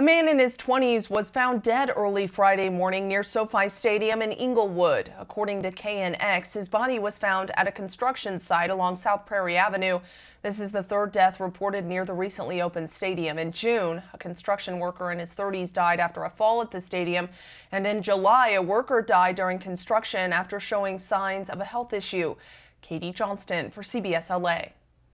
A man in his 20s was found dead early Friday morning near SoFi Stadium in Inglewood. According to KNX, his body was found at a construction site along South Prairie Avenue. This is the third death reported near the recently opened stadium. In June, a construction worker in his 30s died after a fall at the stadium. And in July, a worker died during construction after showing signs of a health issue. Katie Johnston for CBS LA.